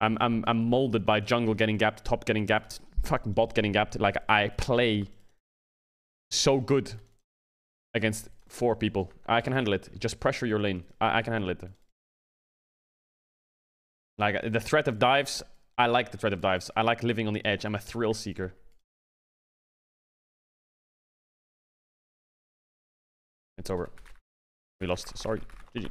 I'm I'm I'm molded by jungle getting gapped, top getting gapped, fucking bot getting gapped. Like I play so good against four people. I can handle it. Just pressure your lane. I, I can handle it. Like uh, the threat of dives, I like the threat of dives. I like living on the edge. I'm a thrill seeker. It's over. We lost. Sorry. GG.